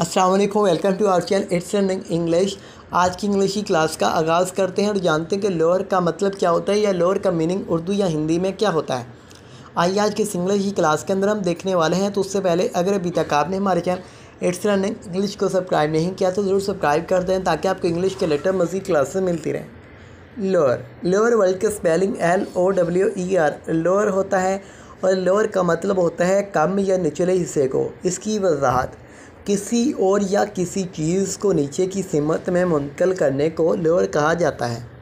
अस्सलाम वालेकुम to our channel it's learning English आज की इंग्लिश की क्लास का आगाज़ करते हैं और जानते हैं कि लोअर का मतलब क्या होता है या लोअर का मीनिंग उर्दू या हिंदी में क्या होता है। आइए आज की इंग्लिश की क्लास के अंदर हम देखने वाले हैं तो उससे पहले अगर अभी तक आपने हमारे चैनल इट्स लर्निंग इंग्लिश को सब्सक्राइब नहीं किया तो ज़रूर सब्सक्राइब कर दें ताकि आपको इंग्लिश के लेटर मज़ीद क्लासेस मिलती रहें। लोअर लोअर वर्ल्ड का spelling L O W E R lower होता है और लोअर का मतलब होता है कम या निचले हिस्से को, इसकी वजाहत। किसी और या किसी चीज़ को नीचे की सीमत में मुंतकिल करने को लोअर कहा जाता है।